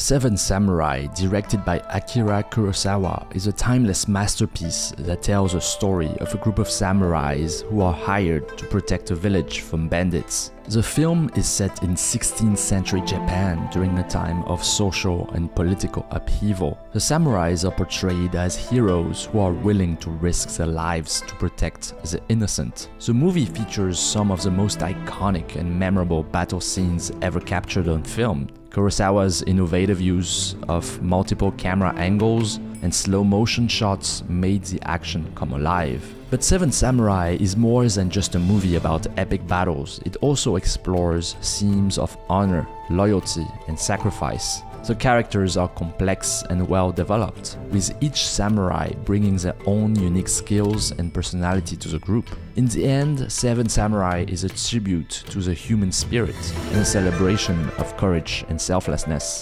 Seven Samurai, directed by Akira Kurosawa, is a timeless masterpiece that tells a story of a group of samurais who are hired to protect a village from bandits. The film is set in 16th century Japan during a time of social and political upheaval. The samurais are portrayed as heroes who are willing to risk their lives to protect the innocent. The movie features some of the most iconic and memorable battle scenes ever captured on film, Kurosawa's innovative use of multiple camera angles and slow motion shots made the action come alive. But Seven Samurai is more than just a movie about epic battles, it also explores themes of honor, loyalty, and sacrifice. The characters are complex and well developed, with each samurai bringing their own unique skills and personality to the group. In the end, Seven Samurai is a tribute to the human spirit and a celebration of courage and selflessness.